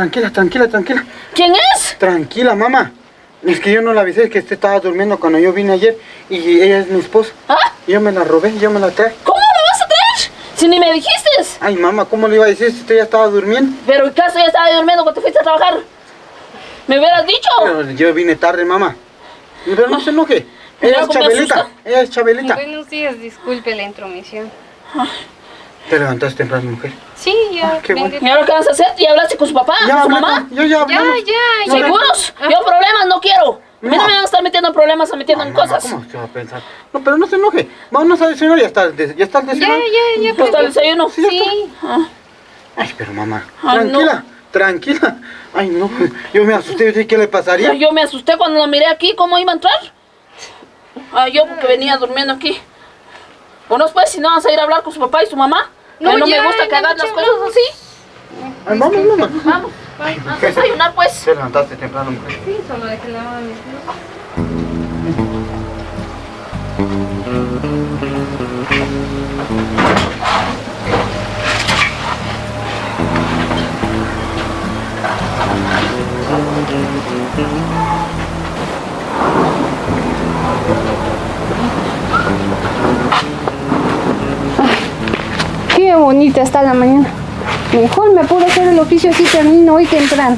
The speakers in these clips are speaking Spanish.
Tranquila, tranquila, tranquila. ¿Quién es? Tranquila, mamá. Es que yo no la avisé, es que usted estaba durmiendo cuando yo vine ayer y ella es mi esposa. ¿Ah? Yo me la robé, yo me la traje. ¿Cómo la vas a traer? Si ni me dijiste. Ay, mamá, ¿cómo le iba a decir si usted ya estaba durmiendo? Pero el caso ya estaba durmiendo cuando te fuiste a trabajar. ¿Me hubieras dicho? Pero yo vine tarde, mamá. Pero no se enoje. Ella es Chabelita, ella es Chabelita. Buenos días, disculpe la intromisión. Te levantaste temprano, mujer. Sí, ya. qué venga. bueno. ¿Y ahora qué vas a hacer? ¿Ya hablaste con su papá? Ya ¿Con su hablé mamá? Yo ya Ya, hablamos. ya, ya. ¿Seguros? Ah. Yo problemas no quiero. A mí no No. me van a estar metiendo en problemas o metiendo en No, mamá, cosas. ¿Cómo usted va a pensar? No, pero no se enoje. Vámonos a desayunar, ya está, el des- ya está el Ya, desayuno. ya, ya. ¿Ya está el desayuno? Sí. Ah, Ay, pero mamá, Ay, tranquila, tranquila. Ay, no, yo me asusté, yo dije, ¿qué le pasaría? Yo me asusté cuando la miré aquí, ¿cómo iba a entrar? Ah, yo porque venía durmiendo aquí. O no, pues, si no vas a ir a hablar con su papá y su mamá. No, No, ya, me gusta que ya, hagas las cosas así. Ay, vamos, mamá. Vamos, vamos a desayunar, pues. Te levantaste temprano, mujer. Sí, solo de que lavaba mis manos. Qué bonita está la mañana. Mejor me puedo hacer el oficio así termino hoy temprano.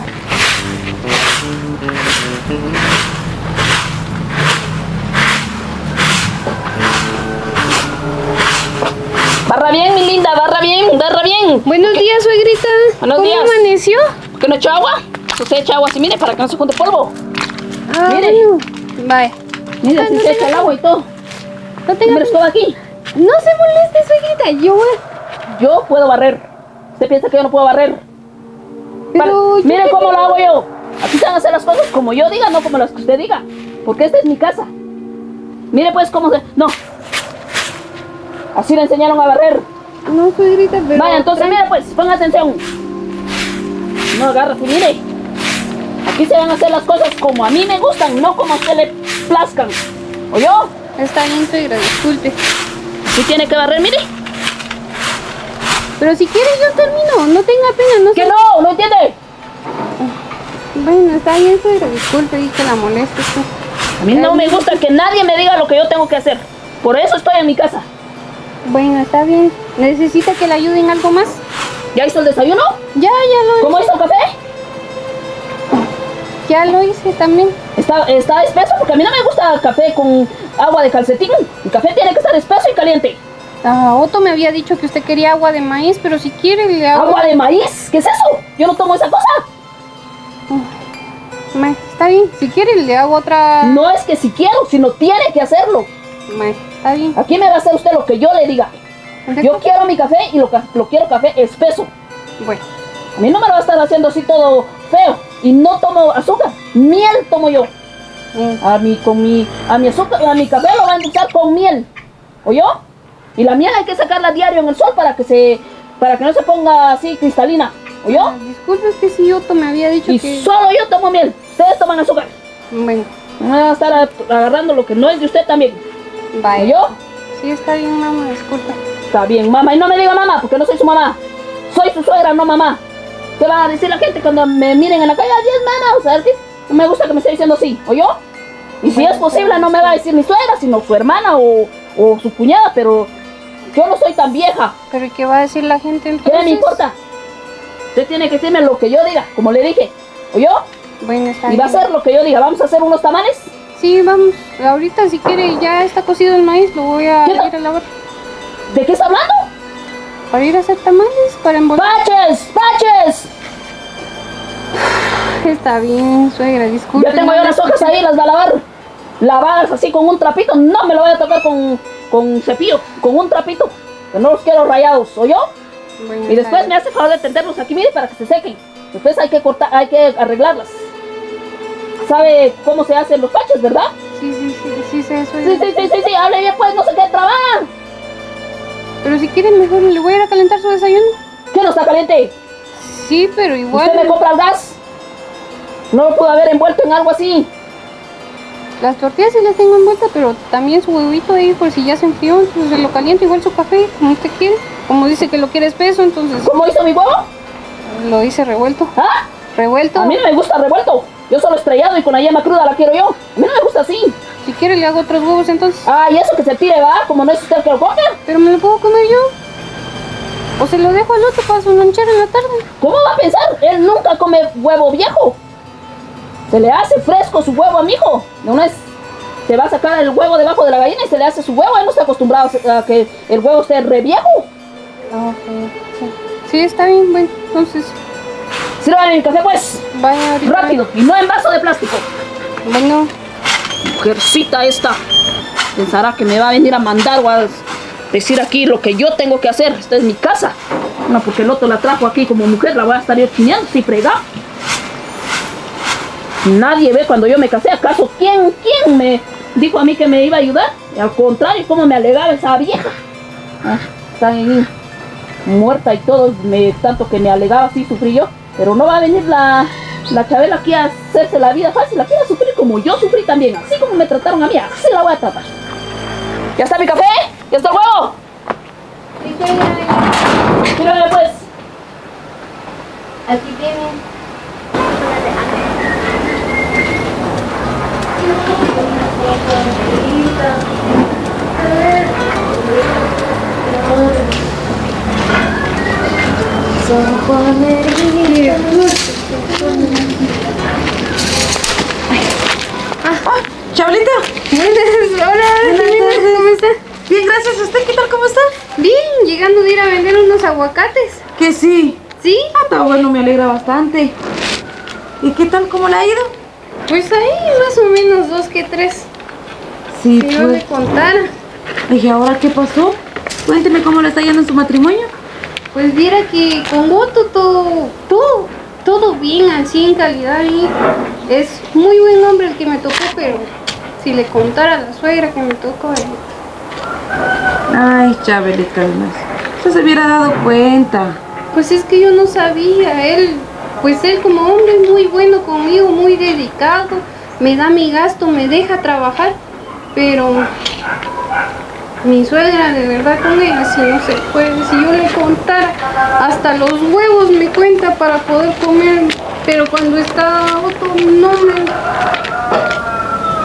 Barra bien, mi linda, barra bien, barra bien. Buenos días, suegrita. Buenos ¿Cómo días. amaneció? ¿Por qué no echa agua? Usted echa agua así, mire, para que no se junte polvo. Ah, Mire. bueno. Mire, si no se echa el agua y todo. No. Mire, estoy aquí. No se moleste, suegrita. Yo... voy- Yo puedo barrer. ¿Usted piensa que yo no puedo barrer? Pero... Para- yo Mire cómo lo hago yo. Aquí se van a hacer las cosas como yo diga, no como las que usted diga. Porque esta es mi casa. Mire pues cómo se... No. Así le enseñaron a barrer. No, suegrita, pero... Vaya, entonces mire pues, ponga atención. No agarra, y mire. Aquí se van a hacer las cosas como a mí me gustan, no como a usted le plazcan. ¿Oyó? Está bien, suegra, disculpe. Si tiene que barrer, mire. Pero si quiere yo termino. No tenga pena, no Que se... no, ¿no entiende? Bueno, está bien, suegra, disculpe. Y que la moleste. A mí no me gusta que nadie me diga lo que yo tengo que hacer. Por eso estoy en mi casa. Bueno, está bien. ¿Necesita que le ayude en algo más? ¿Ya hizo el desayuno? Ya, ya lo ¿Cómo hice. hizo el café? Ya lo hice también. Está, está espeso porque a mí no me gusta el café con agua de calcetín. El café tiene que estar espeso y caliente. Ah, Otto me había dicho que usted quería agua de maíz, pero si quiere le hago... ¿Agua de maíz? ¿Qué es eso? Yo no tomo esa cosa. Ma, está bien, si quiere le hago otra... No es que si quiero, sino tiene que hacerlo. Ma, está bien. Aquí me va a hacer usted lo que yo le diga. Yo quiero mi café y lo, quiero café espeso. Bueno, A mí no me lo va a estar haciendo así todo feo. Y no tomo azúcar. Miel tomo yo. mm, A mi, con mi, a mi azúcar, a mi café lo van a echar con miel. ¿Oyó? Y la miel hay que sacarla diario en el sol para que se, para que no se ponga así cristalina. ¿Oyó? ah, disculpe, es que si Otto me había dicho Y que... solo yo tomo miel. Ustedes toman azúcar. Bueno, No van a estar agarrando lo que no es de usted también. vaya. ¿Oyó? Sí, está bien, mamá, disculpa. Está bien, mamá. Y no me diga mamá, porque no soy su mamá. Soy su suegra, no mamá. ¿Qué va a decir la gente cuando me miren en la calle? Adiós, mamá. O sea, ¿qué? no me gusta que me esté diciendo así. ¿Oyó? Y si es posible, no me va a decir mi suegra, sino su hermana o, o su cuñada, pero yo no soy tan vieja. ¿Pero ¿y qué va a decir la gente ¿Qué entonces? me importa? Usted tiene que decirme lo que yo diga, como le dije. ¿Oyó? Bueno, está Y va a bien. ser lo que yo diga. Vamos a hacer unos tamales. Sí, vamos. Ahorita, si quiere, ya está cocido el maíz, lo voy a ¿Qué ir a lavar. ¿De qué está hablando? Para ir a hacer tamales, para envolver. ¡Paches! ¡Paches! Está bien, suegra, disculpe. Ya tengo yo las hojas ahí, las va a lavar. Lavadas así con un trapito. No me lo voy a tocar con, con cepillo, con un trapito, que no los quiero rayados, ¿oyó? Bueno, Y después me hace favor de tenderlos aquí, mire, para que se sequen. Después hay que cortar, hay que arreglarlas. ¿Sabe cómo se hacen los paches, verdad? Sí, sí, sí, sí, sé eso. Sí, sí, sí, sí, sí, hable bien pues, no se quede trabar. Pero si quiere, mejor le voy a ir a calentar su desayuno. ¿Qué no está caliente? Sí, pero igual. ¿Usted me compra el gas? No lo pudo haber envuelto en algo así. Las tortillas sí las tengo envueltas, pero también su huevito ahí por si ya se enfrió, entonces lo caliento igual su café, como usted quiere. Como dice que lo quiere espeso, entonces ¿Cómo hizo mi huevo? lo hice revuelto. ¿Ah? Revuelto. A mí no me gusta revuelto. Yo solo estrellado y con la yema cruda la quiero yo. A mí no me gusta así. Si quiere le hago otros huevos entonces. Ah, y eso que se tire, va, como no es usted que lo come. Pero me lo puedo comer yo. O se lo dejo al otro para su lonchera en la tarde. ¿Cómo va a pensar? Él nunca come huevo viejo. Se le hace fresco su huevo a mi hijo. No es. Se va a sacar el huevo debajo de la gallina y se le hace su huevo. Él no está acostumbrado a que el huevo esté re viejo. Ah, ok, sí. Sí, está bien, bueno, entonces Sírvame mi café, pues. vaya. Rápido. Y no en vaso de plástico. Bueno, Mujercita esta. Pensará que me va a venir a mandar o a decir aquí lo que yo tengo que hacer. Esta es mi casa. No, porque el otro la trajo aquí como mujer. La voy a estar yo si frega. Nadie ve cuando yo me casé. ¿Acaso quién, quién me dijo a mí que me iba a ayudar? Y al contrario, cómo me alegaba esa vieja. Ah, está ahí muerta y todo. Me, tanto que me alegaba así, sufrí yo. Pero no va a venir la, la Chabela aquí a hacerse la vida fácil. Aquí a sufrir como yo sufrí también. Así como me trataron a mí, así la voy a tratar. ¿Ya está mi café? ¿Ya está el huevo? Tírame pues. aquí tiene. Chablita. Hola, ¿cómo está? Bien, gracias. ¿Usted qué tal? ¿Cómo está? Bien, llegando de ir a vender unos aguacates. Que sí. ¿Sí? Ah, está bueno, me alegra bastante. ¿Y qué tal? ¿Cómo le ha ido? Pues ahí más o menos dos que tres. Sí, Si no le pues. contara. ¿Y ahora qué pasó? Cuénteme cómo le está yendo en su matrimonio. Pues viera que con Otto todo, todo, todo bien, así en calidad y es muy buen hombre el que me tocó, pero si le contara a la suegra que me tocó, eh, Ay, Chabelita, además. Usted se hubiera dado cuenta. pues es que yo no sabía, él, pues él como hombre es muy bueno conmigo, muy dedicado, me da mi gasto, me deja trabajar, pero mi suegra de verdad con ella si no se puede, si yo le contara, hasta los huevos me cuenta para poder comer, pero cuando está otro no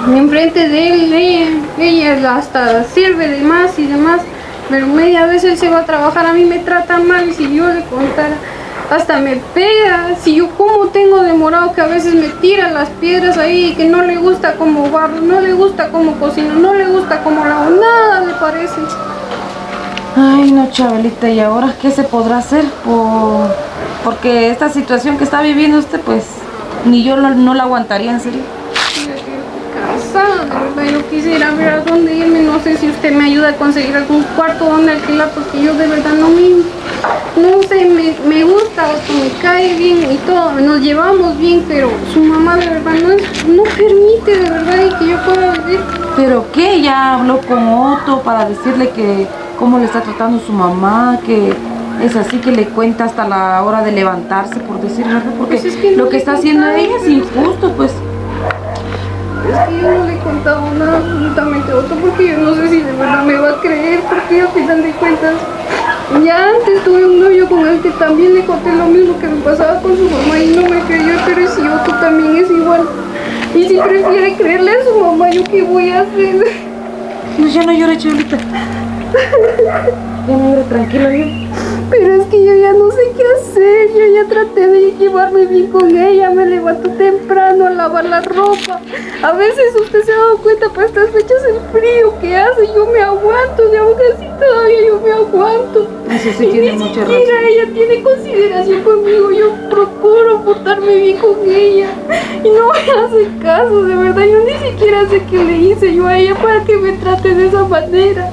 me enfrente de él, ella, hasta sirve de más y demás, pero media vez él se va a trabajar, a mí me trata mal y si yo le contara, hasta me pega, si yo como tengo demorado que a veces me tiran las piedras ahí, que no le gusta como barro, no le gusta como cocino, no le gusta como lavo, nada le parece. Ay, no, Chabelita, ¿y ahora qué se podrá hacer? Por... Porque esta situación que está viviendo usted, pues, ni yo lo- no la aguantaría, en serio. cansada, de verdad, yo quisiera ver a dónde irme, no sé si usted me ayuda a conseguir algún cuarto donde alquilar, porque yo de verdad no me, no sé, me, me gusta, o sea, me cae bien y todo, nos llevamos bien, pero su mamá de verdad no, es- no permite de verdad que yo pueda vivir. ¿Pero qué? Ya habló con Otto para decirle que cómo le está tratando su mamá, que es así que le cuenta hasta la hora de levantarse, por decir verdad, porque Pues es que no lo que está haciendo ella es injusto, pues. Es que yo no le he contado nada absolutamente a otro porque yo no sé si de verdad me va a creer porque a final de cuentas ya antes tuve un novio con el que también le conté lo mismo que me pasaba con su mamá y no me creyó pero si Otto también es igual y si prefiere creerle a su mamá yo qué voy a hacer No, ya no llore, Chabelita. Ya no llore, tranquila, bien. Pero es que yo ya no sé qué hacer. Yo ya traté de llevarme bien con ella. Me levanto temprano a lavar la ropa. A veces usted se ha dado cuenta para estas fechas el frío que hace yo me aguanto y aún así todavía yo me aguanto. Eso sí Y tiene ni mucha siquiera razón. ella tiene consideración conmigo. Yo procuro portarme bien con ella. Y no me hace caso de verdad. Yo ni siquiera sé qué le hice yo a ella para que me trate de esa manera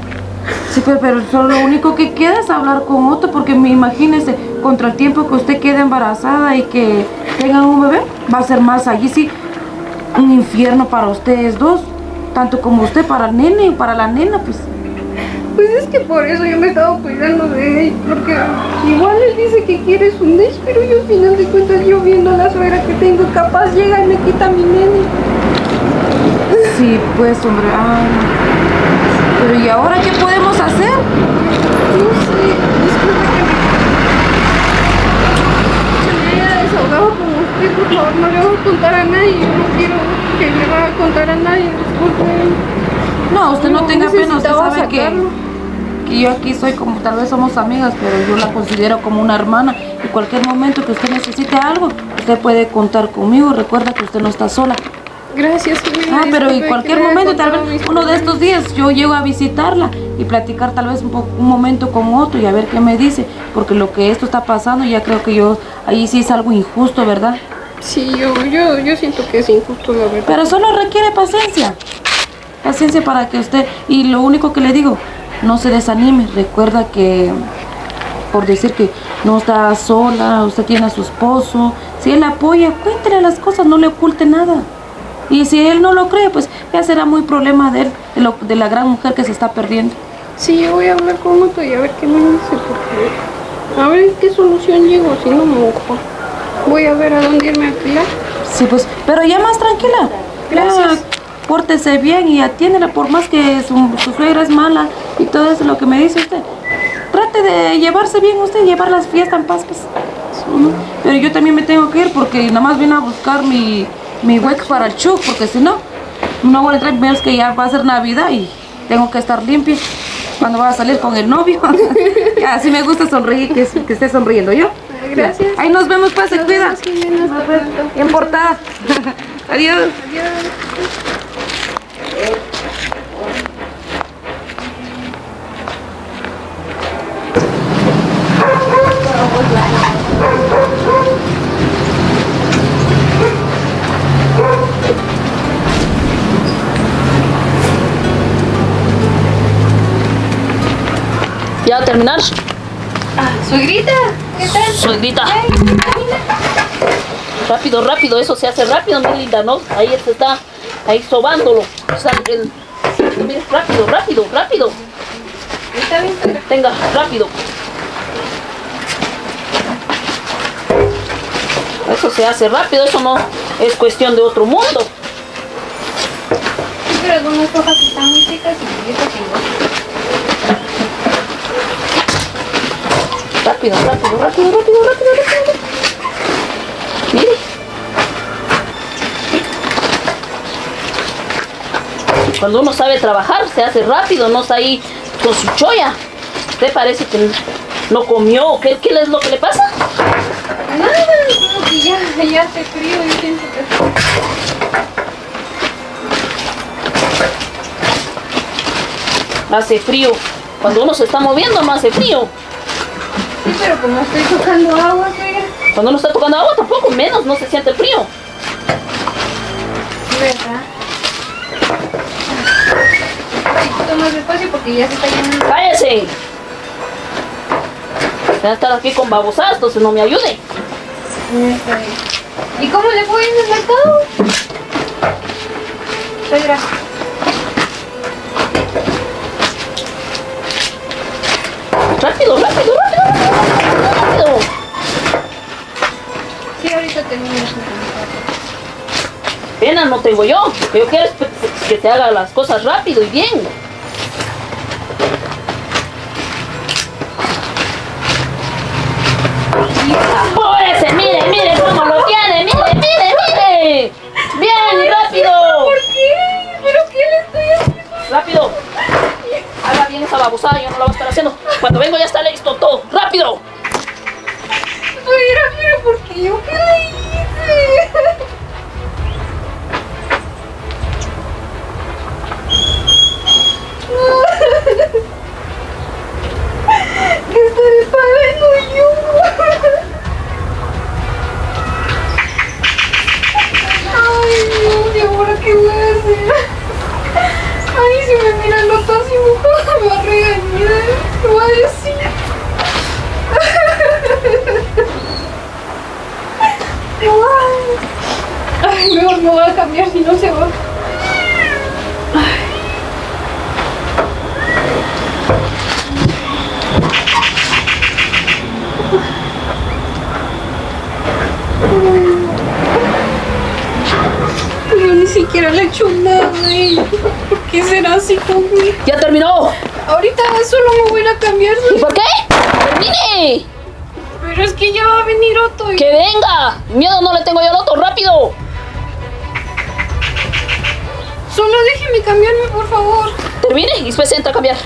Sí, pero, pero solo lo único que queda es hablar con otro, porque me imagínese, contra el tiempo que usted quede embarazada y que tengan un bebé, va a ser más allí sí un infierno para ustedes dos, tanto como usted para el nene y para la nena, pues. Pues es que por eso yo me he estado cuidando de él, porque igual él dice que quiere su nene, pero yo al final de cuentas yo viendo a la suegra que tengo, capaz llega y me quita mi nene. Sí, pues, hombre, ay. Pero ¿y ahora qué podemos hacer? No sé, disculpe que me... Haya desahogado con usted, por favor, no le voy a contar a nadie, yo no quiero que le vaya a contar a nadie, disculpe. No, usted no, No, tenga pena, usted sabe que, sacarlo. que yo aquí soy como, tal vez somos amigas, pero yo la considero como una hermana. Y cualquier momento que usted necesite algo, usted puede contar conmigo. Recuerda que usted no está sola. Gracias, señora. Ah, pero en cualquier momento, tal vez uno de estos días yo llego a visitarla y platicar tal vez un, po- un momento con otro y a ver qué me dice, porque lo que esto está pasando ya creo que yo ahí sí es algo injusto, ¿verdad? Sí, yo, yo, yo siento que es injusto, la verdad. Pero solo requiere paciencia. Paciencia para que usted, y lo único que le digo, no se desanime. Recuerda que, por decir que no está sola, usted tiene a su esposo, si él apoya, cuéntele las cosas, no le oculte nada. Y si él no lo cree, pues ya será muy problema de él, de, lo- de la gran mujer que se está perdiendo. Sí, yo voy a hablar con otro y a ver qué me dice, porque a ver qué solución llego, si no me ojo. Voy a ver a dónde irme a cuidar. Sí, pues, pero ya más tranquila. Gracias. Ya, pórtese bien y atiéndela por más que su, su suegra es mala y todo eso lo que me dice usted. Trate de llevarse bien usted, llevar las fiestas en paz, pues. Pero yo también me tengo que ir porque nada más vine a buscar mi, mi hueco para el chuc, porque si no, no voy a entrar menos que ya va a ser Navidad y tengo que estar limpia cuando va a salir con el novio. Así me gusta sonreír, que, que esté sonriendo yo. Gracias. Ahí nos vemos, pues, se cuida. Bien portada. Adiós. Adiós. ¿Ya a terminar? Ah, suegrita, ¿qué tal? Suegrita. Rápido, rápido, eso se hace rápido, mi linda, ¿no? Ahí se está, ahí sobándolo. O sea, el- mire, rápido, rápido, rápido. Está bien. Tenga, rápido. Eso se hace rápido, eso no es cuestión de otro mundo. Sí, pero algunas hojas están muy secas y yo Rápido, rápido, rápido, rápido, rápido, rápido. Mire. Cuando uno sabe trabajar, se hace rápido, no está ahí con su choya. ¿Usted parece que no comió? ¿Qué, qué es lo que le pasa? Nada, como que ya, ya hace frío, yo siento que... Hace frío. Cuando uno se está moviendo, no hace frío. Pero como estoy tocando agua, suegra. Cuando uno está tocando agua, tampoco menos, no se siente el frío. ¿Verdad? Un poquito más despacio porque ya se está llenando. ¡Cállese! Voy a estar aquí con babosadas, entonces no me ayude. ¿Y cómo le fue en el mercado? Suegra. Rápido, rápido, rápido, rápido, rápido. Su comentario. Pena no tengo yo. Lo que yo quiero es que se haga las cosas rápido y bien. ¡Apúrese! ¡Mire, mire cómo lo tiene! ¡Mire, mire, mire! ¡Bien, rápido! ¿Por qué? ¿Pero qué le estoy haciendo? ¡Rápido! Haga bien esa babosada, yo no la voy a estar haciendo. Cuando vengo ya está listo todo. ¡Rápido! ¿por qué? ¿Yo qué le hice? No. Estaré pagando yo. Ay, no, ¿y ahora qué voy a hacer? Ay, si me miran los dos dibujados me va a regañar. Lo voy a decir se va. Ay, me voy a cambiar si no se va. Yo ni siquiera le he hecho nada. ¿Por qué será así conmigo? ¡Ya terminó! Ahorita solo me voy a cambiar. ¿Y por qué? ¡Termine! Pero es que ya va a venir Otto y... ¡Que venga! Miedo no le tengo yo al otro, rápido. Solo déjeme cambiarme, por favor. Termine y después entra a cambiar.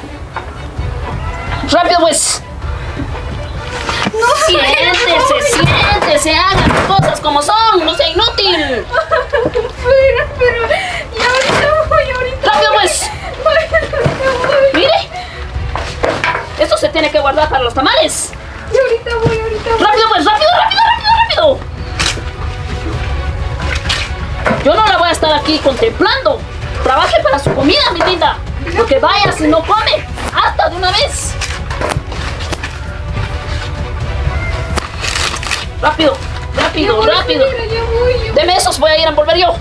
Rápido pues. No, Siéntese, siéntese, haga las cosas como son, no sea inútil. Pero, pero, y ahorita voy, ahorita Rápido voy. pues. Ahorita voy. Mire. Esto se tiene que guardar para los tamales. Y ahorita voy, ahorita voy. Rápido pues, rápido, rápido, rápido, rápido. Yo no la voy a estar aquí contemplando. Trabaje para su comida, mi linda. Porque vaya si no come. Hasta de una vez. Rápido, rápido, voy, rápido. voy, yo. Deme esos, voy a ir a envolver yo.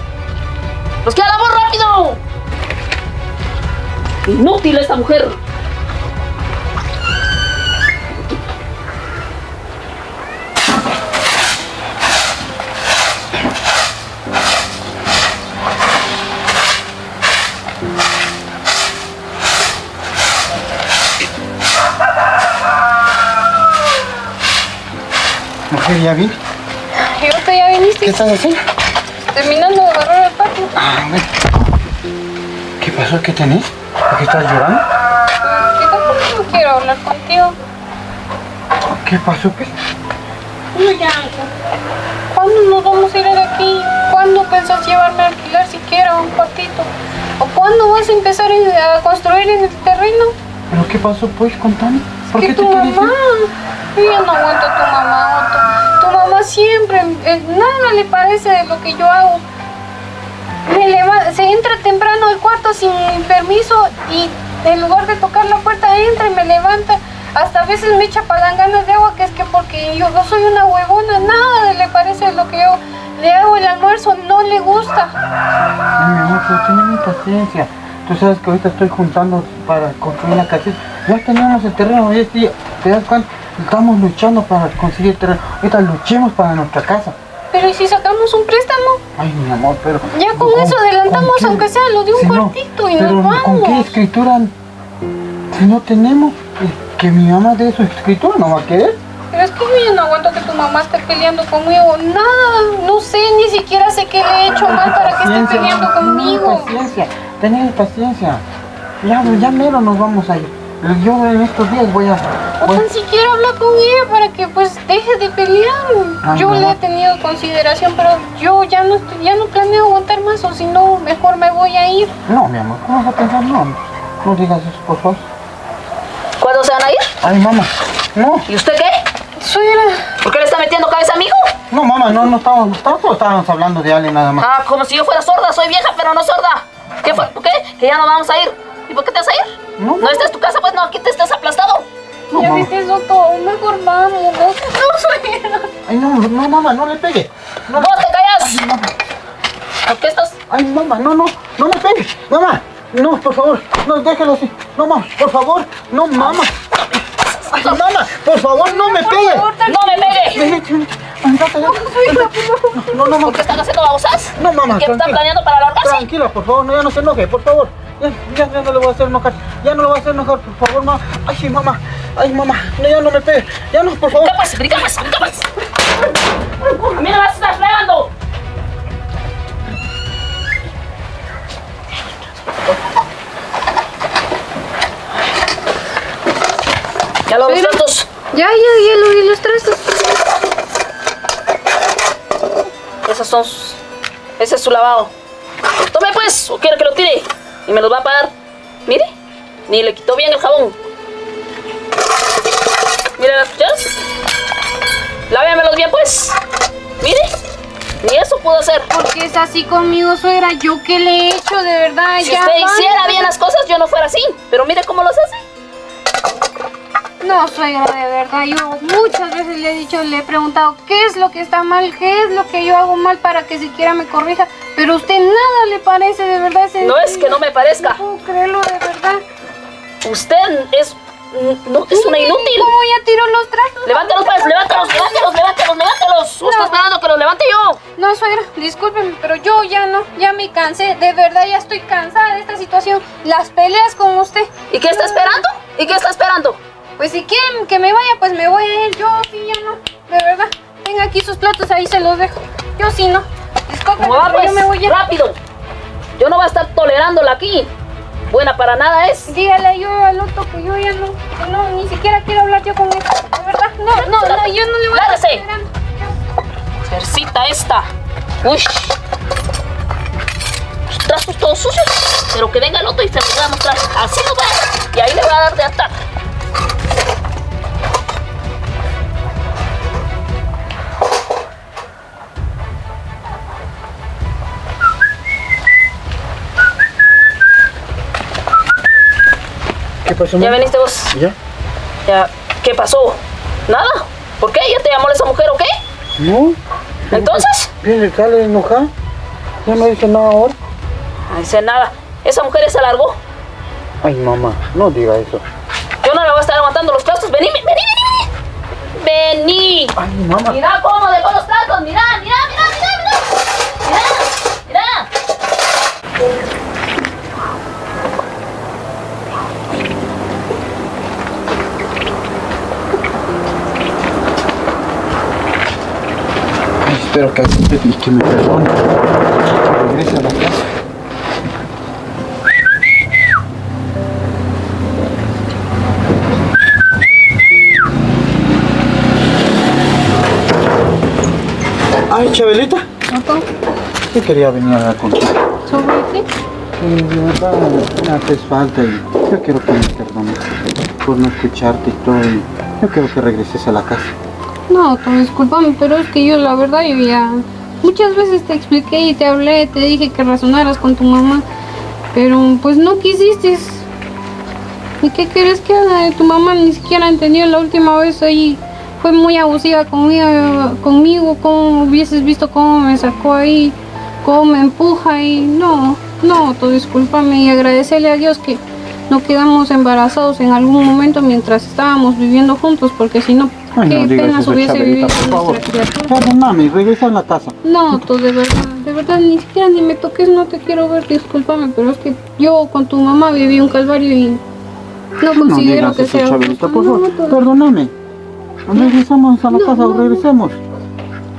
¡Nos queda la voz rápido! Inútil esta mujer. ¿Ya vi? Y ahorita ya ¿Qué viniste estás haciendo? terminando de barrer el patio. Ah, bueno. ¿Qué pasó? ¿Qué tenés? ¿Por qué estás llorando? Yo tampoco no quiero hablar contigo. ¿Qué pasó, pues? No, ya. ¿Cuándo nos vamos a ir de aquí? ¿Cuándo pensás llevarme a alquilar siquiera un cuartito? ¿O cuándo vas a empezar a construir en el terreno? ¿Pero qué pasó, pues? Contame. ¿Por que qué te tu mamá. Yo ya no aguanto a. Tu mamá siempre, eh, nada le parece de lo que yo hago. Me leva- se entra temprano al cuarto sin permiso y en lugar de tocar la puerta entra y me levanta. Hasta a veces me echa palanganas de agua, que es que porque yo, yo soy una huevona, nada le parece de lo que yo le hago el almuerzo, no le gusta. Mi amor, pero tiene paciencia. Tú sabes que ahorita estoy juntando para construir la casita. Ya teníamos el terreno, ya ¿te das cuenta? Estamos luchando para conseguir terreno. Ahorita luchemos para nuestra casa. Pero ¿y si sacamos un préstamo? Ay, mi amor, pero... Ya con eso adelantamos, aunque sea lo de un Si no, cuartito y pero nos ¿con qué vamos. escritura? Si no tenemos, y que mi mamá dé su escritura, ¿no va a querer? Pero es que yo ya no aguanto que tu mamá esté peleando conmigo. Nada, no sé, ni siquiera sé qué le he hecho mal para que esté peleando conmigo. Paciencia, tened paciencia. Ya, ya mero nos vamos a ir. Yo en estos días voy a... O voy- tan siquiera habla con ella para que pues deje de pelear. Ay, yo no. le he tenido consideración, pero yo ya no estoy- ya no planeo aguantar más o si no, mejor me voy a ir. No, mi amor, ¿cómo vas a pensar? No, no digas eso, por favor. ¿Cuándo se van a ir? Ay, mamá, no, ¿Y usted qué? Soy la... ¿Por qué le está metiendo cabeza a mi hijo? no, mamá, no, no estábamos, estábamos, estábamos hablando de alguien nada más. Ah, como si yo fuera sorda, soy vieja, pero no sorda. ¿Qué fue? ¿Por qué? Que ya no vamos a ir. ¿Y por qué te vas a ir? No, ¿No esta es tu casa? Pues no, aquí te estás aplastado. no, ya mamá. viste eso todo, mejor vamos. No, no soy Ay, no, no, mamá, no le pegue. No, ¡Vos te callas! Ay, mamá, ¿Por qué estás? ay, mamá, no, no, no me pegue. Mamá, no, por favor, no, déjalo así. No, mamá, por favor, no, mamá. Ay, mamá, por favor, no me pegue. ¡No me pegue! No, no, no, ¿Por qué están haciendo babosas? No, mamá, ¿Qué están planeando para alargarse? Tranquila, por favor, no, ya no se enoje, por favor. Ya, ya, ya no le voy a hacer enojar. Ya no le voy a hacer enojar, por favor, mamá. Ay, mamá. Ay, mamá. No, ya no me pegue. Ya no, por favor. Brinca pues, brinca pues, brinca pues. A mí no me vas a estar fregando. Ya lo Pero- estos. Ya, ya, ya lo vi los trastos. Esos son Ese es su lavado. Tome pues, o quiere que lo tire. Y me los va a pagar. Mire, ni le quitó bien el jabón. Mire las cucharas. Lávemelos bien pues. Mire, ni eso pudo hacer. Porque es así conmigo, suegra. ¿Yo qué le he hecho de verdad? Si ya usted hiciera bien las cosas, yo no fuera así. Pero mire cómo los hace. No, suegra, de verdad. Yo muchas veces le he dicho, le he preguntado qué es lo que está mal, qué es lo que yo hago mal para que siquiera me corrija. Pero a usted nada le parece, de verdad. No es que no me No parezca. puedo creerlo, de verdad. Usted es No, es una inútil. ¿Cómo ya tiró los trastos? Levántalos, pues, levántalos, levántalos, levántalos, levántalos. No. está esperando que los levante yo. No, suegra, discúlpeme, pero yo ya no, ya me cansé. De verdad, ya estoy cansada de esta situación. Las peleas con usted. ¿Y qué está esperando? ¿Y qué está esperando? Pues si quieren que me vaya, pues me voy a ir. Yo sí ya no, de verdad. Tenga aquí sus platos, ahí se los dejo. Yo sí no. Discúlpeme, ¿Cómo va, pero pues? yo me voy a ir. Rápido. Yo no voy a estar tolerándola aquí. Buena para nada es. Dígale yo al otro que yo ya no, que no, ni siquiera quiero hablar yo con él. De verdad, no, no, no, yo no le voy a estar. Mujercita esta. Uy. Los Trastos todos sucios. Pero que venga el otro y se los voy a mostrar. Así lo voy a Y ahí le voy a dar de ataque. ¿Qué pasó, ¿Ya veniste vos? ¿Ya? Ya. ¿Qué pasó? Nada. ¿Por qué? ¿Ya te llamó esa mujer o qué? ¿No? Entonces. Viene, sale enojada. Ya no dice nada ahora. No dice nada. Esa mujer ya se largó. Ay, mamá, no diga eso. Yo no le voy a estar aguantando los trastos. Vení, vení, vení, vení. Vení. Ay, mamá. Mira cómo dejó los. Mira, mira, mira, mira, espero que, que me perdone. Regrese a la casa. Ay, Chabelita. Papá, Yo quería venir a hablar contigo. ¿sobre qué? De verdad, me haces falta y yo quiero que me perdones por no escucharte y todo. y yo quiero que regreses a la casa. No, tú discúlpame, pero es que yo la verdad yo ya muchas veces te expliqué y te hablé, te dije que razonaras con tu mamá, pero pues no quisiste. ¿Y qué quieres que haga? Tu mamá ni siquiera entendió la última vez ahí. Fue muy abusiva conmigo, conmigo, como hubieses visto cómo me sacó ahí, cómo me empuja y no, no, tú discúlpame y agradecerle a Dios que no quedamos embarazados en algún momento mientras estábamos viviendo juntos, porque si no, Ay, qué no digas penas eso, hubiese Chabelita, vivido por favor. Perdóname, regresa a la casa. No, tú de verdad, de verdad, ni siquiera ni me toques, no te quiero ver, discúlpame, pero es que yo con tu mamá viví un calvario y no No considero digas que eso, sea Chabelita, por No, favor. Perdóname. Regresamos a la No, casa, no, no. regresemos.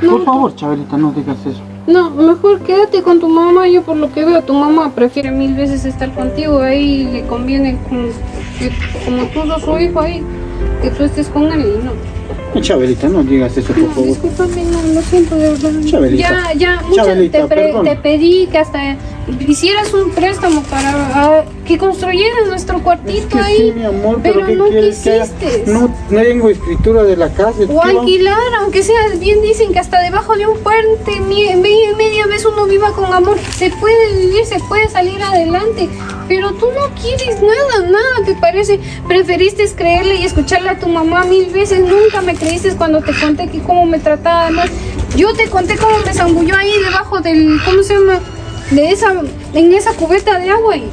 No, Por favor, Chabelita, no digas eso. No, mejor quédate con tu mamá. Yo por lo que veo, tu mamá prefiere mil veces estar contigo. Ahí le conviene con- que como tú sos su hijo ahí, que tú estés con él y no. Chabelita, no digas eso, por favor. discúlpame, no, lo siento de verdad. Chabelita. Ya, ya, muchas Chabelita, te, te pedí que hasta hicieras un préstamo para que construyeras nuestro cuartito Que ahí. sí, mi amor, pero, pero ¿qué no quisiste. No, no tengo escritura de la casa. ¿qué O vamos- alquilar, aunque sea, bien dicen que hasta debajo de un puente, media vez uno viva con amor. Se puede vivir, se puede salir adelante. Pero tú no quieres nada, nada te parece. Preferiste creerle y escucharle a tu mamá mil veces. Nunca me creíste cuando te conté que cómo me trataba. Yo te conté cómo me zambulló ahí debajo del, ¿cómo se llama? De esa, en esa cubeta de agua. Y,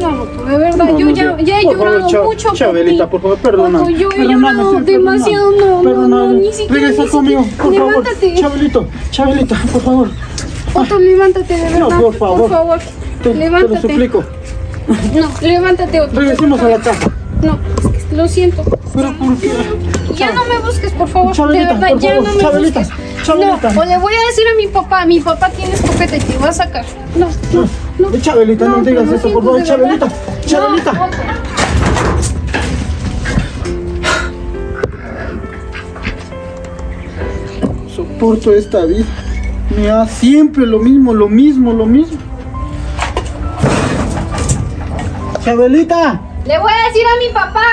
no, de verdad, No, yo no, ya, ya. ya he favor, llorado Cha- mucho. por Chabelita, por favor, perdóname. Cuando yo he llorado demasiado, no, no, no, ni siquiera, Regresa ni conmigo, siquiera. por favor. Levántate. Chabelito, Chabelita, por favor. Otto, levántate de verdad. No, por favor. Por favor. Te, te levántate. lo suplico. No, levántate, Otto. Regresemos a la casa. No, es que lo siento. Pero ¿por qué? Ya no me busques, por favor. Chabelita, de verdad, por ya favor, no me Chabelita, busques. Chabelita. No, o le voy a decir a mi papá, mi papá tiene escopeta y te va a sacar. No, no, no. Chabelita, no, No, digas eso, por favor. Chabelita. Chabelita. No, soporto esta vida. Me da siempre lo mismo, lo mismo, lo mismo. Chabelita, Le voy a decir a mi papá.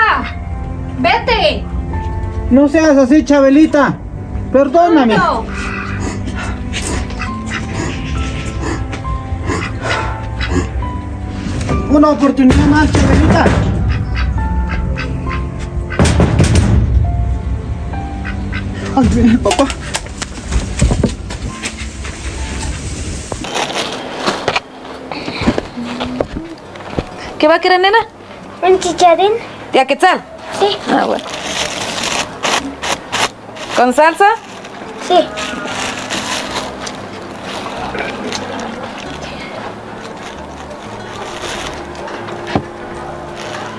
No seas así, Chabelita. Perdóname. Otto. Una oportunidad más, Chabelita. Ay, viene papá. ¿Qué va a querer, nena? Un chicharín. ¿De a Quetzal? Sí, Ah, bueno. ¿Con salsa? sí.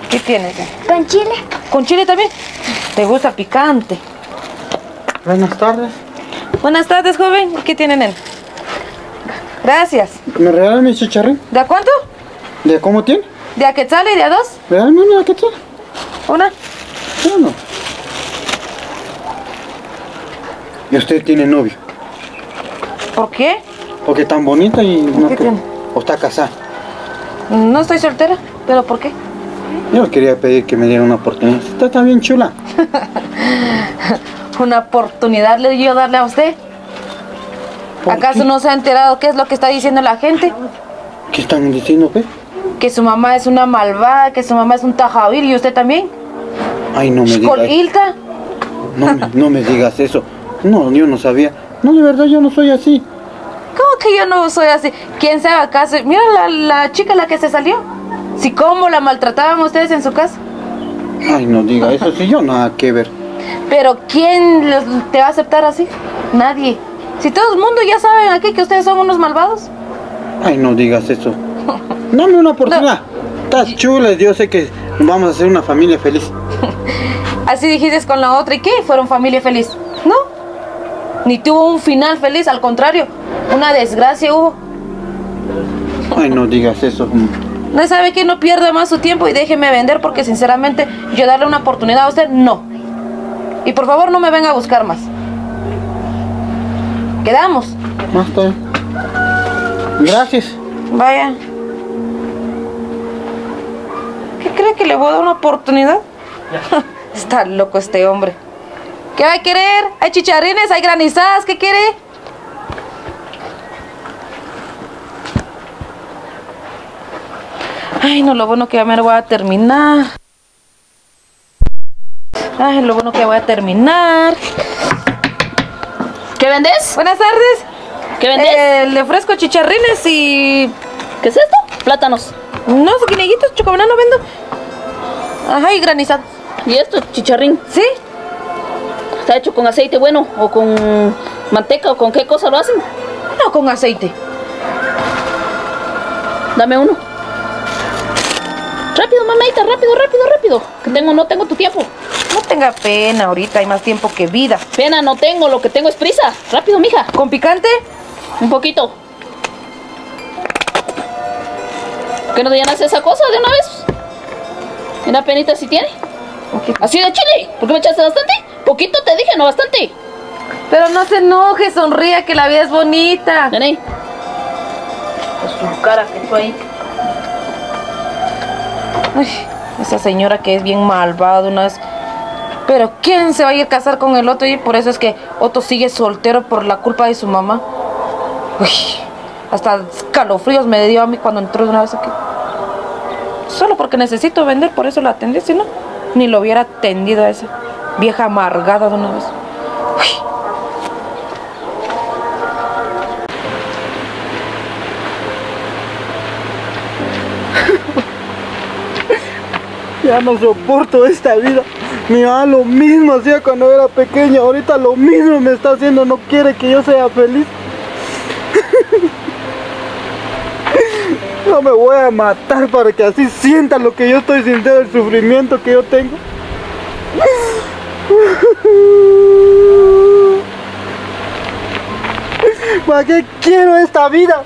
¿Qué tienes? ¿Con chile? ¿Con chile también? ¿Te gusta picante? Buenas tardes. Buenas tardes, joven. ¿Qué tienen él? Gracias. ¿Me regalan mi chicharrín? ¿De a cuánto? ¿De cómo tiene? ¿De a quetzal y de a dos? Regálame una, ¿qué tal? ¿Una? Bueno. ¿Y usted tiene novio? ¿Por qué? Porque tan bonita y no qué que- tiene? ¿O está casada? No estoy soltera, pero ¿por qué? Yo quería pedir que me diera una oportunidad. Está tan bien chula. Una oportunidad le dio darle a usted. ¿Por ¿Acaso qué? no se ha enterado qué es lo que está diciendo la gente? ¿Qué están diciendo, pe? Que su mamá es una malvada, que su mamá es un tajavir y usted también. Ay, no me digas. No, no me digas eso. No, yo no sabía. No, de verdad, yo no soy así. ¿Cómo que yo no soy así? ¿Quién se haga caso? Mira la, la chica la que se salió. Si cómo la maltrataban ustedes en su casa. Ay, no diga eso. Si yo nada que ver. Pero ¿quién te va a aceptar así? Nadie. Si todo el mundo ya saben aquí que ustedes son unos malvados. Ay, no digas eso. Dame una oportunidad. Estás chula yo sé que vamos a ser una familia feliz. Así dijiste con la otra y qué? Fueron familia feliz. No. Ni tuvo un final feliz, al contrario. Una desgracia hubo. Ay, no digas eso. No sabe que no pierda más su tiempo y déjeme vender porque sinceramente yo darle una oportunidad a usted, no. Y por favor no me venga a buscar más. Quedamos. Más tarde. Gracias. Vaya. ¿Qué cree que le voy a dar una oportunidad? Está loco este hombre. ¿Qué va a querer? Hay chicharrines, hay granizadas, ¿qué quiere? Ay, no, lo bueno que ya me lo voy a terminar. Ay, lo bueno que ya voy a terminar. ¿Qué vendes? Buenas tardes. ¿Qué vendes? Eh, le ofrezco chicharrines y ¿Qué es esto? Plátanos. No, guineguitos, chocobanano vendo. Ajá, y granizado. ¿Y esto? Chicharrín. ¿Sí? ¿Está hecho con aceite bueno o con manteca o con qué cosa lo hacen? No, con aceite. Dame uno. Rápido, mamadita, rápido, rápido, rápido. Que tengo, no tengo tu tiempo. No tenga pena, ahorita hay más tiempo que vida. Pena no tengo, lo que tengo es prisa. Rápido, mija. ¿Con picante? Un poquito. ¿Qué no te llenas esa cosa de una vez? Una penita si tiene. Así de chile. ¿Por qué me echaste bastante? Poquito te dije, no bastante. Pero no se enoje, sonría que la vida es bonita. Vení. Con su cara que fue ahí. Ay, esa señora que es bien malvada una vez. Pero ¿quién se va a ir a casar con el otro? Y por eso es que Otto sigue soltero por la culpa de su mamá. Uy, hasta escalofríos me dio a mí cuando entró de una vez aquí. Solo porque necesito vender, por eso la atendí. Si no, ni lo hubiera atendido a esa vieja amargada de una vez. Ya no soporto esta vida. Mi mamá lo mismo hacía cuando era pequeña. Ahorita lo mismo me está haciendo. No quiere que yo sea feliz. No me voy a matar para que así sienta lo que yo estoy sintiendo, el sufrimiento que yo tengo. ¿Para qué quiero esta vida?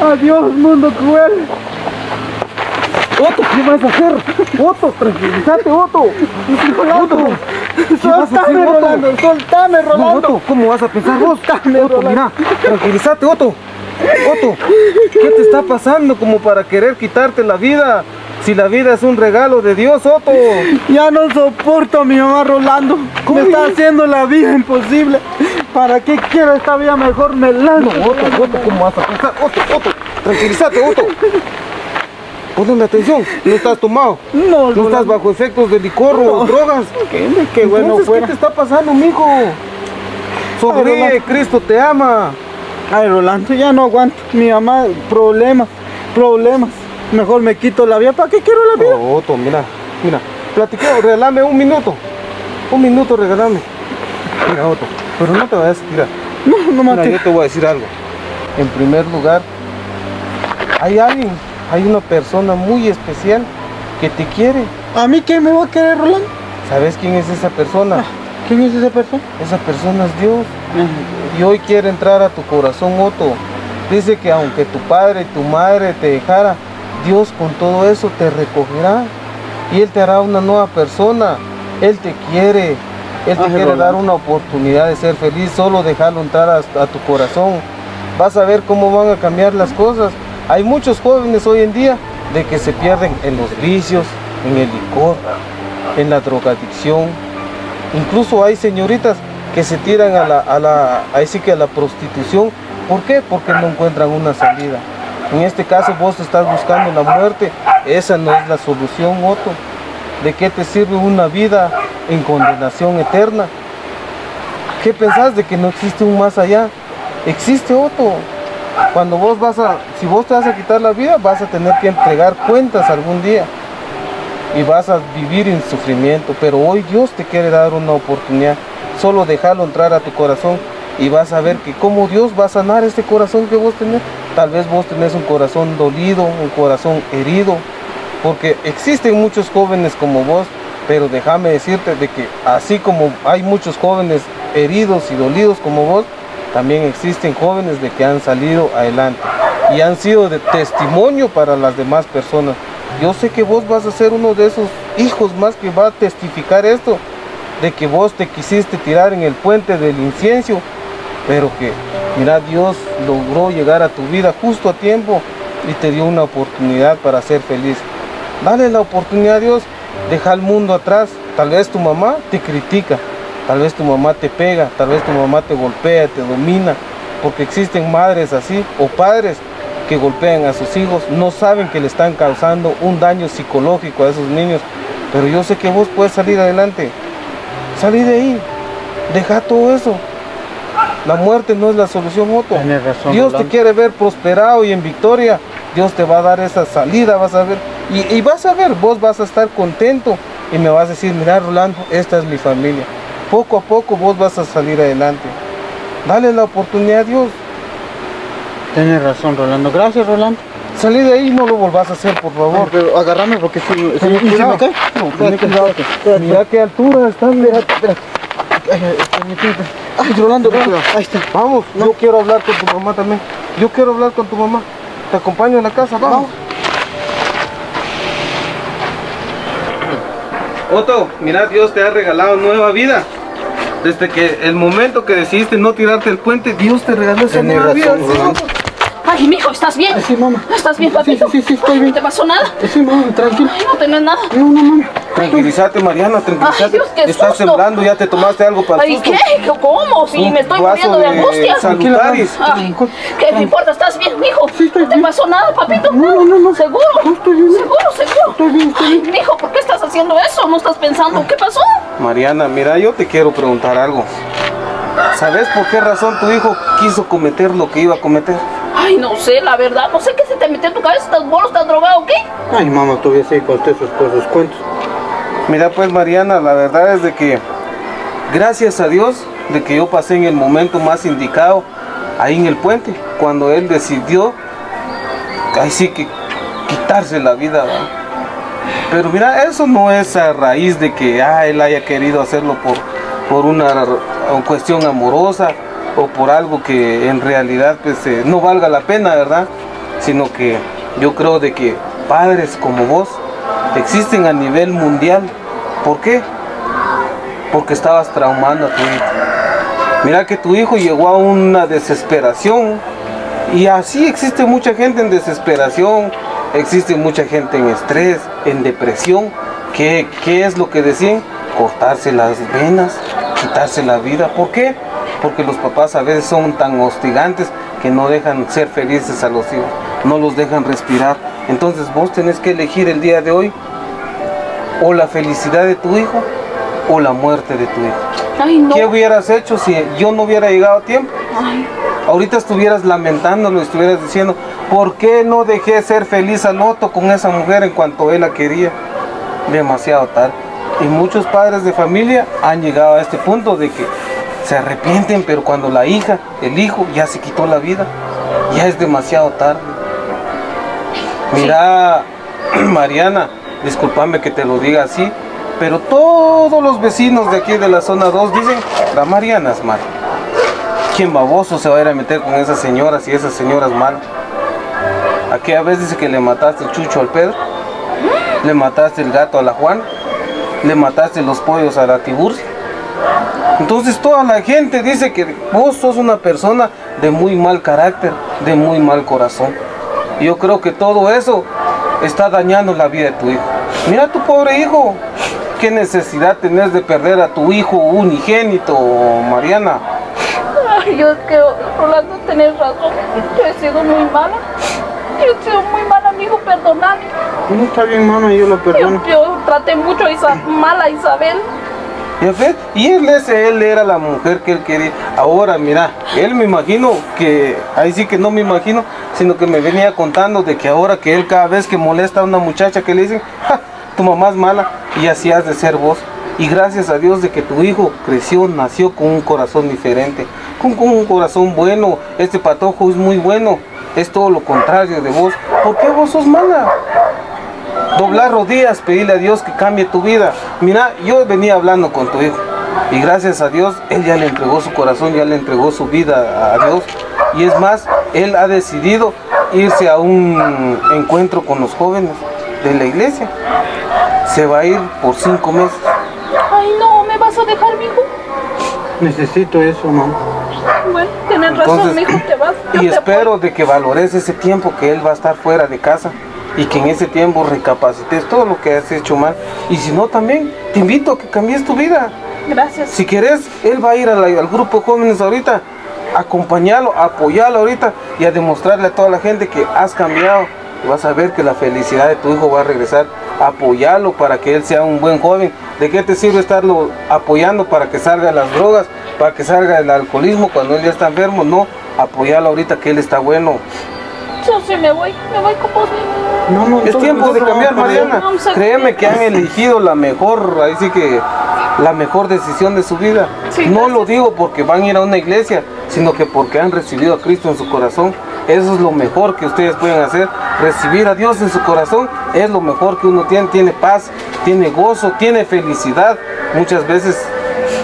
Adiós, mundo cruel. Otto, ¿qué vas a hacer? Otto, tranquilízate, Otto. Otto, soltame, Rolando, soltame, Rolando. Otto, ¿cómo vas a pensar vos? Soltame, Otto, Rolando. mira, tranquilízate, Otto. Otto, ¿qué te está pasando como para querer quitarte la vida? Si la vida es un regalo de Dios, Otto. Ya no soporto a mi mamá Rolando. Me está haciendo la vida imposible. ¿Para qué quiero esta vida? Mejor me lanzo. No, Otto, Otto, ¿cómo vas a pensar? Otto, Otto, tranquilízate, Otto. Ponle atención, no estás tomado. No, No estás bajo efectos de licor o drogas. Qué, qué bueno Entonces, fuera. ¿qué te está pasando, mijo? Sonríe. Cristo te ama. Ay, Rolando, ya no aguanto. Mi mamá, problemas, problemas. Mejor me quito la vida. ¿Para qué quiero la vida? No, Otto, mira, mira. Platiquemos, regálame un minuto. Un minuto, regálame. Mira, Otto, pero no te vayas a tirar. No, no Mira, mate. yo te voy a decir algo. En primer lugar, hay alguien, hay una persona muy especial que te quiere. ¿A mí qué me va a querer, Rolando? ¿Sabes quién es esa persona? ¿Quién es esa persona? Esa persona es Dios. Y hoy quiere entrar a tu corazón, Otto. Dice que aunque tu padre y tu madre te dejara, Dios con todo eso te recogerá. Y Él te hará una nueva persona. Él te quiere. Él te quiere Rolando. dar una oportunidad de ser feliz. Solo dejarlo entrar a, a tu corazón. Vas a ver cómo van a cambiar las cosas. Hay muchos jóvenes hoy en día de que se pierden en los vicios, en el licor, en la drogadicción, Incluso hay señoritas que se tiran a la, a la, ahí sí que a la prostitución. ¿Por qué? Porque no encuentran una salida. En este caso vos estás buscando la muerte. Esa no es la solución, Otto. ¿De qué te sirve una vida en condenación eterna? ¿Qué pensás de que no existe un más allá? Existe Otto. Cuando vos vas a, si vos te vas a quitar la vida, vas a tener que entregar cuentas algún día y vas a vivir en sufrimiento. Pero hoy Dios te quiere dar una oportunidad. Solo dejarlo entrar a tu corazón y vas a ver que cómo Dios va a sanar este corazón que vos tenés. Tal vez vos tenés un corazón dolido, un corazón herido, porque existen muchos jóvenes como vos, pero déjame decirte de que así como hay muchos jóvenes heridos y dolidos como vos, también existen jóvenes de que han salido adelante y han sido de testimonio para las demás personas. Yo sé que vos vas a ser uno de esos hijos más que va a testificar esto, de que vos te quisiste tirar en el puente del incienso, pero que, mira, Dios logró llegar a tu vida justo a tiempo y te dio una oportunidad para ser feliz. Dale la oportunidad a Dios, deja el mundo atrás. Tal vez tu mamá te critica, tal vez tu mamá te pega, tal vez tu mamá te golpea, te domina, porque existen madres así o padres que golpean a sus hijos, no saben que le están causando un daño psicológico a esos niños, pero yo sé que vos puedes salir adelante. Salí de ahí, deja todo eso. La muerte no es la solución, Otto. Dios te quiere ver prosperado y en victoria. Dios te va a dar esa salida, vas a ver. Y, y vas a ver, vos vas a estar contento y me vas a decir, mira Rolando, esta es mi familia. Poco a poco vos vas a salir adelante. Dale la oportunidad a Dios. Tienes razón, Rolando. Gracias, Rolando. Salí de ahí y no lo volvás a hacer, por favor. Pero agárrame porque si, si, si me cae. No, ten cuidado. Mira qué altura estás. mira. Espérate. Ay, ay. Ay, Rolando, Rolando. Ahí está. Vamos, yo quiero hablar con tu mamá también. Yo quiero hablar con tu mamá. Te acompaño a la casa, vamos. Otto, mira, Dios te ha regalado nueva vida. Desde que el momento que decidiste no tirarte el puente, Dios te regaló esa. Rolando. Ay, mijo, ¿estás bien? Ay, sí, mamá. ¿Estás bien, Sí, papito? sí, sí, sí, estoy bien. ¿No te pasó nada? Sí, mamá, tranquilo. Ay, no tenés nada. No, no, mamá. Tranquilízate, Mariana, tranquilízate. Ay, Dios, qué Estás temblando, ya te tomaste algo para el Ay, susto. ¿qué? ¿Cómo? Si Un me estoy muriendo de angustia. Salutaris. Ay, ¿qué me importa? ¿Estás bien, mijo? Sí, estoy ¿No te bien. pasó nada, papito? No, no, no. ¿Seguro? No, estoy bien. ¿Seguro, seguro? Estoy bien, estoy Ay, mijo, ¿por qué estás haciendo eso? ¿No estás pensando? ¿Qué pasó? Mariana, mira, yo te quiero preguntar algo. ¿Sabes por qué razón tu hijo quiso cometer lo que iba a cometer? Ay, no sé, la verdad. No sé qué se te metió en tu cabeza. ¿Estás bolo? ¿Estás drogado o qué? Ay, mamá, todavía sí conté sus cuentos. Mira pues Mariana, la verdad es de que gracias a Dios de que yo pasé en el momento más indicado ahí en el puente, cuando él decidió ahí sí que quitarse la vida. Pero mira, eso no es a raíz de que ah, él haya querido hacerlo por, por una cuestión amorosa o por algo que en realidad pues eh, no valga la pena, ¿verdad? Sino que yo creo de que padres como vos existen a nivel mundial. ¿Por qué? Porque estabas traumando a tu hijo. Mira que tu hijo llegó a una desesperación y así existe mucha gente en desesperación, existe mucha gente en estrés, en depresión. ¿Qué, qué es lo que decían? Cortarse las venas, quitarse la vida. ¿Por qué? Porque los papás a veces son tan hostigantes que no dejan ser felices a los hijos, no los dejan respirar. Entonces vos tenés que elegir el día de hoy o la felicidad de tu hijo o la muerte de tu hijo. Ay, no. ¿Qué hubieras hecho si yo no hubiera llegado a tiempo? Ay, Ahorita estuvieras lamentándolo, estuvieras diciendo, ¿por qué no dejé ser feliz a Loto con esa mujer en cuanto él la quería? Demasiado tarde. Y muchos padres de familia han llegado a este punto de que se arrepienten, pero cuando la hija, el hijo, ya se quitó la vida, ya es demasiado tarde. Mira, Mariana, discúlpame que te lo diga así, pero todos los vecinos de aquí de la zona 2 dicen, la Mariana es mala. ¿Quién baboso se va a ir a meter con esas señoras y esas señoras malas? Aquella vez dice que le mataste el chucho al Pedro, le mataste el gato a la Juana, le mataste los pollos a la Tiburcia. Entonces toda la gente dice que vos sos una persona de muy mal carácter, de muy mal corazón. Y Yo creo que todo eso está dañando la vida de tu hijo. Mira tu pobre hijo, qué necesidad tenés de perder a tu hijo unigénito, Mariana. ay, yo es que, Rolando, tenés razón. Yo he sido muy mala. Yo he sido muy mala, amigo, perdoname. No está bien, mami, yo lo perdono. yo traté mucho a Isa- mal a Isabel. Y él, ese, él era la mujer que él quería. Ahora, mira, él me imagino que, ahí sí que no me imagino, sino que me venía contando de que ahora que él cada vez que molesta a una muchacha que le dicen, "Ja, tu mamá es mala, y así has de ser vos. Y gracias a Dios de que tu hijo creció, nació con un corazón diferente, con, con un corazón bueno. Este patojo es muy bueno, es todo lo contrario de vos. ¿Por qué vos sos mala? Doblar rodillas, pedirle a Dios que cambie tu vida. Mira, yo venía hablando con tu hijo y gracias a Dios él ya le entregó su corazón, ya le entregó su vida a Dios. Y es más, él ha decidido irse a un encuentro con los jóvenes de la iglesia. Se va a ir por cinco meses. Ay, no, ¿me vas a dejar, mijo? Necesito eso, mamá. Bueno, tienes razón, mijo, te vas. Yo y te espero de que valores ese tiempo que él va a estar fuera de casa y que en ese tiempo recapacites todo lo que has hecho mal. Y si no, también te invito a que cambies tu vida. Gracias. Si querés, él va a ir a la- al grupo de jóvenes ahorita, acompañarlo, apoyarlo ahorita y a demostrarle a toda la gente que has cambiado. Y vas a ver que la felicidad de tu hijo va a regresar. Apoyarlo para que él sea un buen joven. ¿De qué te sirve estarlo apoyando para que salga de las drogas, para que salga del alcoholismo cuando él ya está enfermo? No, apoyarlo ahorita que él está bueno. Yo sí me voy, me voy con vos, mijo. No, no, Es tiempo de cambiar. Mariana. Créeme que han elegido la mejor, ahí sí que la mejor decisión de su vida. Sí, no gracias. lo digo porque van a ir a una iglesia, sino que porque han recibido a Cristo en su corazón. Eso es lo mejor que ustedes pueden hacer. Recibir a Dios en su corazón es lo mejor que uno tiene. Tiene paz, tiene gozo, tiene felicidad. Muchas veces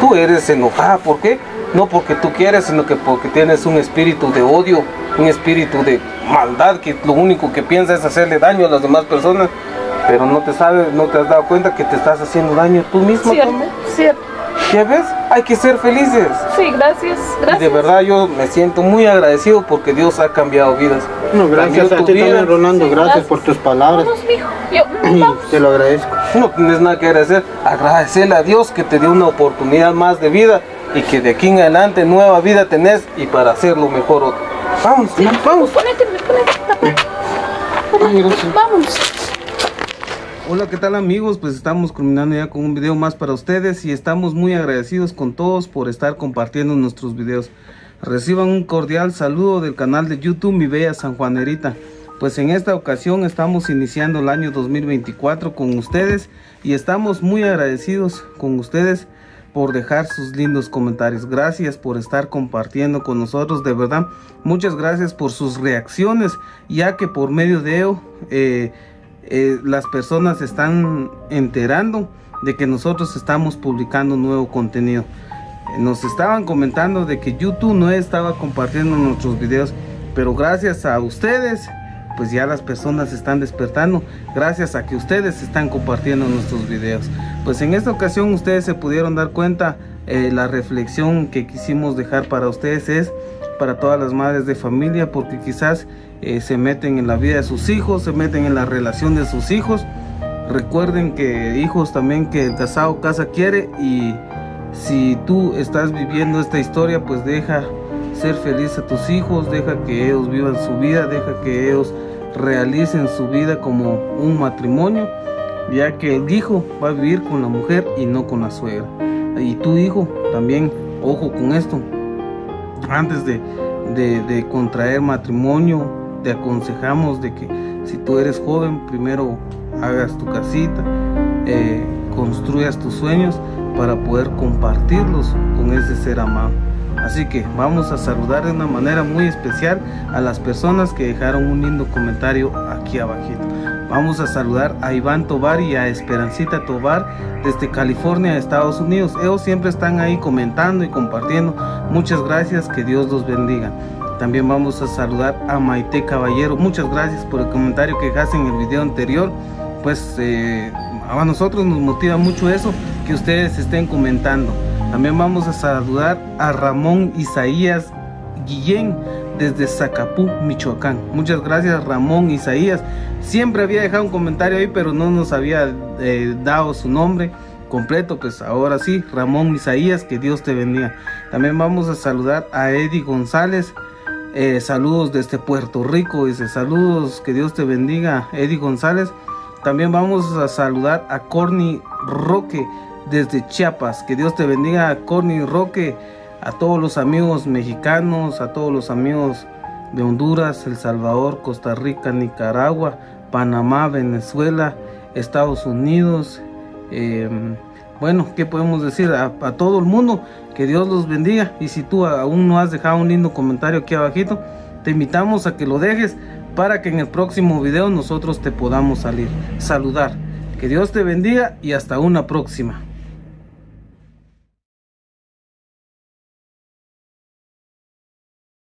tú eres enojada. ¿Por qué? No porque tú quieres, sino que porque tienes un espíritu de odio, un espíritu de maldad que lo único que piensa es hacerle daño a las demás personas. Pero no te sabes, no te has dado cuenta que te estás haciendo daño tú mismo. Cierto, también. cierto. ¿Ya ves? Hay que ser felices. Sí, gracias, Y de verdad yo me siento muy agradecido porque Dios ha cambiado vidas. No, gracias Cambió a ti vida. también, Rolando. Sí, gracias gracias. por tus palabras. Vamos, mijo. Yo, vamos. te lo agradezco. No tienes nada que agradecer. Agradecerle a Dios que te dio una oportunidad más de vida y que de aquí en adelante nueva vida tenés y para hacerlo mejor otro. Vamos, vamos. Ponete, ponete, papá. Ay, gracias. Vamos. Hola, ¿qué tal amigos? Pues estamos culminando ya con un video más para ustedes y estamos muy agradecidos con todos por estar compartiendo nuestros videos. Reciban un cordial saludo del canal de YouTube Mi Bella San Juanerita. Pues en esta ocasión estamos iniciando el año 2024 con ustedes y estamos muy agradecidos con ustedes por dejar sus lindos comentarios. Gracias por estar compartiendo con nosotros, de verdad. Muchas gracias por sus reacciones, ya que por medio de ello eh, eh, las personas se están enterando de que nosotros estamos publicando nuevo contenido. Nos estaban comentando de que YouTube no estaba compartiendo nuestros videos, pero gracias a ustedes, pues ya las personas están despertando, gracias a que ustedes están compartiendo nuestros videos. Pues en esta ocasión ustedes se pudieron dar cuenta, eh, la reflexión que quisimos dejar para ustedes es para todas las madres de familia, porque quizás eh, se meten en la vida de sus hijos, se meten en la relación de sus hijos. Recuerden que hijos también que el casado casa quiere y si tú estás viviendo esta historia, pues deja ser feliz a tus hijos, deja que ellos vivan su vida, deja que ellos realicen su vida como un matrimonio ya que el hijo va a vivir con la mujer y no con la suegra. Y tu hijo también, ojo con esto, antes de, contraer matrimonio, te aconsejamos de que si tú eres joven, primero hagas tu casita, eh, construyas tus sueños para poder compartirlos con ese ser amado. Así que vamos a saludar de una manera muy especial a las personas que dejaron un lindo comentario aquí abajito. Vamos a saludar a Iván Tobar y a Esperancita Tobar desde California, Estados Unidos. Ellos siempre están ahí comentando y compartiendo. Muchas gracias, que Dios los bendiga. También vamos a saludar a Maite Caballero. Muchas gracias por el comentario que dejaste en el video anterior. Pues eh, a nosotros nos motiva mucho eso, que ustedes estén comentando. También vamos a saludar a Ramón Isaías Guillén desde Zacapú, Michoacán. Muchas gracias Ramón Isaías. Siempre había dejado un comentario ahí, pero no nos había eh, dado su nombre completo. Pues ahora sí, Ramón Isaías, que Dios te bendiga. También vamos a saludar a Eddie González. Eh, saludos desde Puerto Rico, dice saludos, que Dios te bendiga, Eddie González. También vamos a saludar a Corny Roque desde Chiapas, que Dios te bendiga, Corny Roque, a todos los amigos mexicanos, a todos los amigos de Honduras, El Salvador, Costa Rica, Nicaragua, Panamá, Venezuela, Estados Unidos. eh, bueno, ¿qué podemos decir? A, a todo el mundo, que Dios los bendiga. Y si tú aún no has dejado un lindo comentario aquí abajito, te invitamos a que lo dejes para que en el próximo video nosotros te podamos salir. Saludar. Que Dios te bendiga y hasta una próxima.